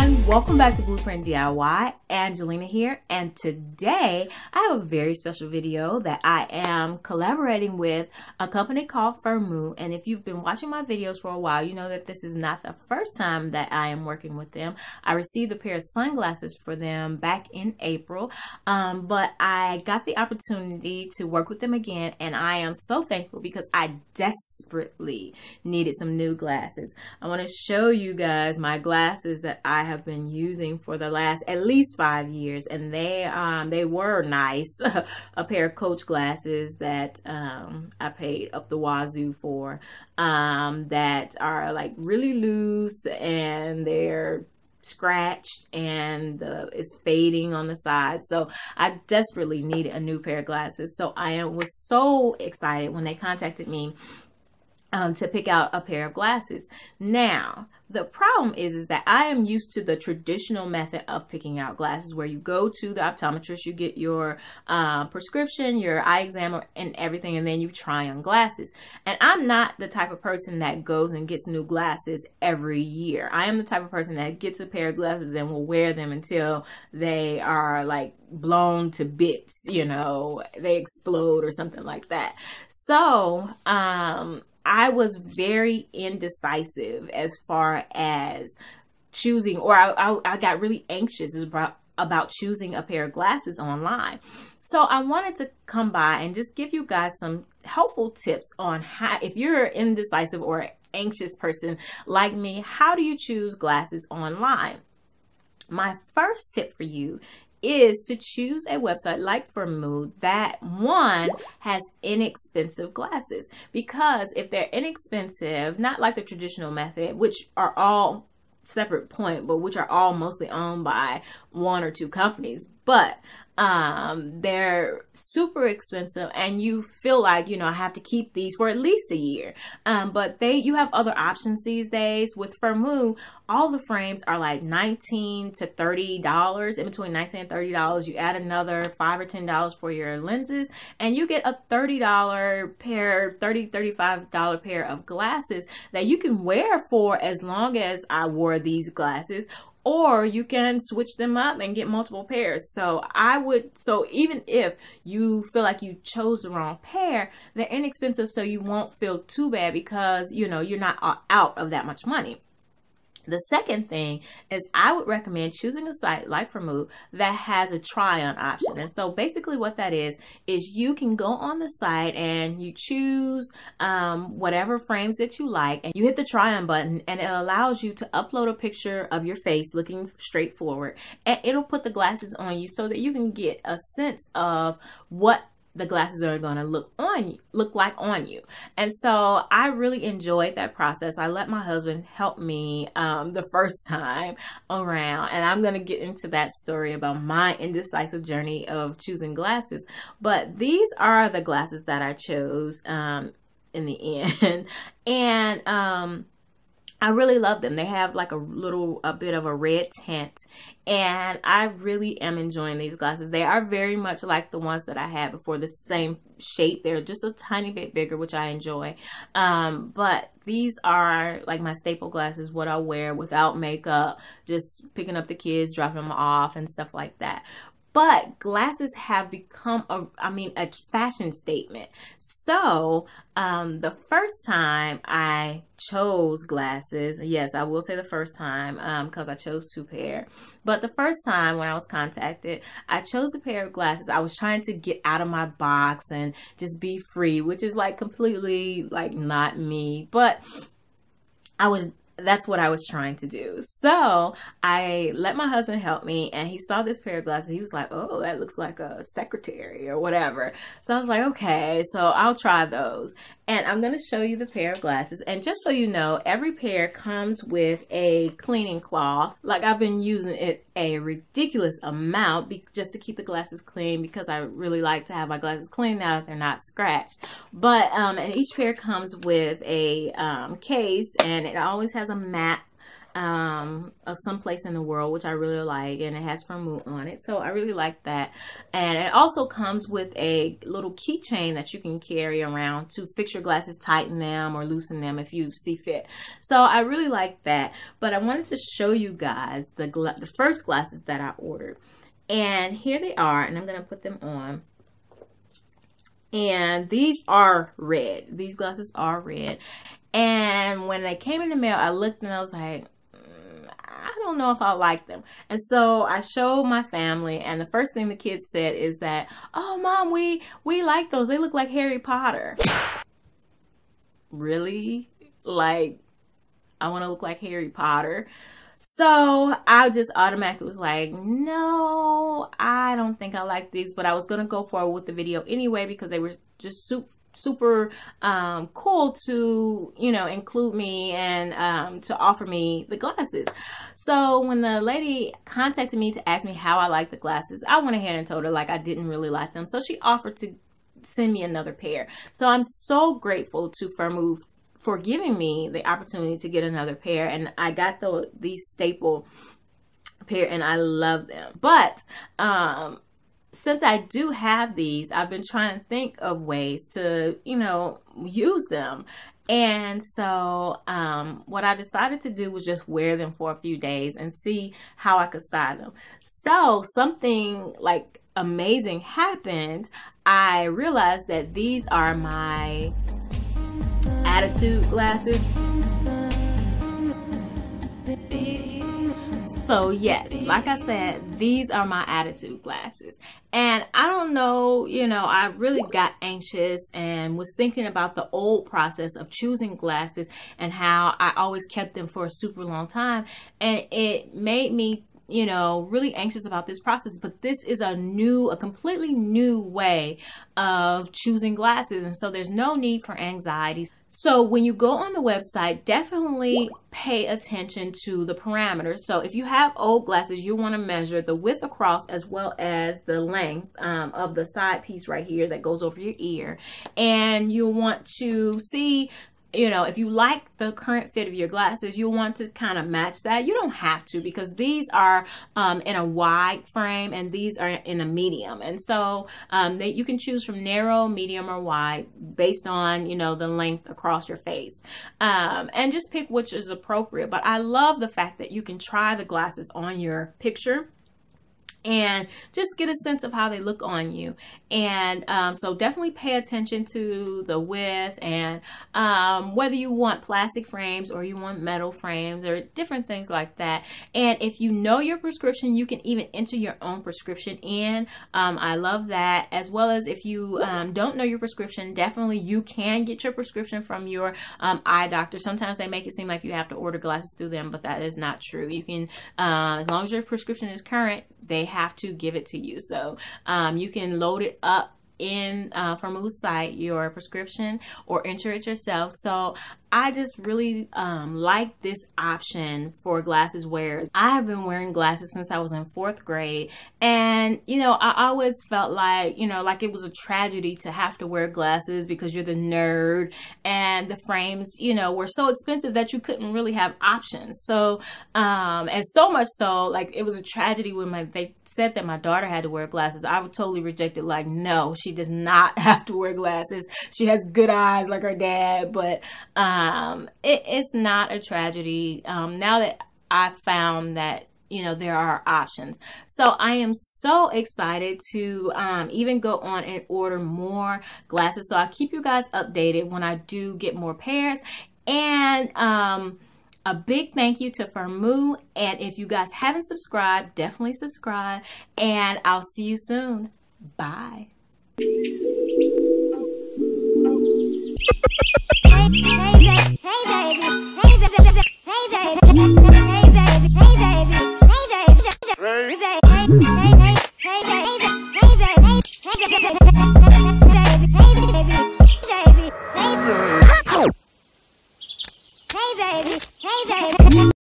everyone, welcome back to Blueprint DIY. Angelina here, and today I have a very special video that I am collaborating with a company called Firmoo. And if you've been watching my videos for a while, you know that this is not the first time that I am working with them. I received a pair of sunglasses for them back in April, um, but I got the opportunity to work with them again, and I am so thankful because I desperately needed some new glasses. I want to show you guys my glasses that I have been using for the last at least five years, and they um, they were nice. a pair of Coach glasses that um, I paid up the wazoo for, um, that are like really loose and they're scratched and uh, is fading on the side. So I desperately needed a new pair of glasses. So I was so excited when they contacted me um, to pick out a pair of glasses. Now, the problem is, is that I am used to the traditional method of picking out glasses where you go to the optometrist, you get your uh, prescription, your eye exam, and everything, and then you try on glasses. And I'm not the type of person that goes and gets new glasses every year. I am the type of person that gets a pair of glasses and will wear them until they are like blown to bits, you know, they explode or something like that. So, um, I was very indecisive as far as choosing, or I, I, I got really anxious about about choosing a pair of glasses online. So I wanted to come by and just give you guys some helpful tips on how, if you're indecisive or anxious person like me, how do you choose glasses online? My first tip for you is to choose a website like Firmoo that one has inexpensive glasses. Because if they're inexpensive, not like the traditional method, which are all separate point, but which are all mostly owned by one or two companies, but um, they're super expensive and you feel like you know i have to keep these for at least a year. Um, but they you have other options these days. With Firmoo all the frames are like 19 to 30 dollars. In between 19 and 30 dollars you add another five or ten dollars for your lenses and you get a 30 dollar pair 30 35 dollar pair of glasses that you can wear for as long as i wore these glasses or you can switch them up and get multiple pairs. So I would, so even if you feel like you chose the wrong pair, they're inexpensive so you won't feel too bad because, you know, you're not out of that much money. The second thing is I would recommend choosing a site like Firmoo that has a try on option. And so basically what that is, is you can go on the site and you choose um, whatever frames that you like and you hit the try on button and it allows you to upload a picture of your face looking straight forward and it'll put the glasses on you so that you can get a sense of what the glasses are going to look on you look like on you. And so i really enjoyed that process. I let my husband help me um, the first time around and i'm going to get into that story about my indecisive journey of choosing glasses. But these are the glasses that i chose um, in the end. And um, I really love them. They have like a little a bit of a red tint and I really am enjoying these glasses. They are very much like the ones that I had before, the same shape. They're just a tiny bit bigger, which I enjoy. Um, but these are like my staple glasses, what I wear without makeup, just picking up the kids, dropping them off and stuff like that but glasses have become a i mean a fashion statement. So um, the first time i chose glasses yes i will say the first time because um, i chose two pair. But the first time when i was contacted i chose a pair of glasses. I was trying to get out of my box and just be free which is like completely like not me. But I was that's what I was trying to do. So I let my husband help me, and he saw this pair of glasses. He was like, "Oh, that looks like a secretary or whatever." So I was like, "Okay, so I'll try those." And I'm going to show you the pair of glasses. And just so you know, every pair comes with a cleaning cloth. Like I've been using it a ridiculous amount just to keep the glasses clean because I really like to have my glasses clean now that they're not scratched. But um, and each pair comes with a um, case, and it always has a mat um, of some place in the world, which I really like, and it has Firmoo on it. So I really like that. And it also comes with a little keychain that you can carry around to fix your glasses, tighten them, or loosen them if you see fit. So I really like that. But I wanted to show you guys the, the first glasses that I ordered. And here they are, and I'm going to put them on and these are red. These glasses are red. And when they came in the mail, I looked and I was like, don't know if I like them. And so I showed my family, and the first thing the kids said is that, "Oh, mom, we we like those. They look like Harry Potter." really? Like I want to look like Harry Potter. So I just automatically was like, no, I don't think I like these, but I was going to go forward with the video anyway because they were just super super um, cool to you know include me and um, to offer me the glasses. So when the lady contacted me to ask me how i like the glasses i went ahead and told her like i didn't really like them. So she offered to send me another pair. So i'm so grateful to Firmoo for giving me the opportunity to get another pair. And I got the these staple pair and I love them. But um since I do have these, I've been trying to think of ways to, you know, use them. And so, um, what I decided to do was just wear them for a few days and see how I could style them. So, something like amazing happened. I realized that these are my attitude glasses. So yes, like I said, these are my attitude glasses. And I don't know, you know, I really got anxious and was thinking about the old process of choosing glasses and how I always kept them for a super long time. And it made me you know, really anxious about this process, but this is a new, a completely new way of choosing glasses. And so there's no need for anxiety. So when you go on the website, definitely pay attention to the parameters. So if you have old glasses, you want to measure the width across as well as the length um, of the side piece right here that goes over your ear. And you want to see you know, if you like the current fit of your glasses, you'll want to kind of match that. You don't have to because these are um, in a wide frame and these are in a medium. And so um, they, you can choose from narrow, medium, or wide based on, you know, the length across your face. Um, and just pick which is appropriate. But I love the fact that you can try the glasses on your picture and just get a sense of how they look on you. And um, so definitely pay attention to the width and um, whether you want plastic frames or you want metal frames or different things like that. And if you know your prescription, you can even enter your own prescription in. Um, I love that. As well as if you um, don't know your prescription, definitely you can get your prescription from your um, eye doctor. Sometimes they make it seem like you have to order glasses through them, but that is not true. You can, uh, as long as your prescription is current, they have to give it to you. So um, you can load it up in uh, Firmoo's site your prescription or enter it yourself. So I just really um, like this option for glasses wearers. I have been wearing glasses since I was in fourth grade, and you know, I always felt like you know, like it was a tragedy to have to wear glasses because you're the nerd, and the frames, you know, were so expensive that you couldn't really have options. So, um, and so much so, like it was a tragedy when my they said that my daughter had to wear glasses. I would totally reject it. Like, no, she does not have to wear glasses. She has good eyes like her dad, but. Um, um, it, it's not a tragedy. Um, now that I found that you know there are options. So i am so excited to um, even go on and order more glasses. So i'll keep you guys updated when i do get more pairs. And um, a big thank you to Firmoo and if you guys haven't subscribed definitely subscribe. And i'll see you soon. Bye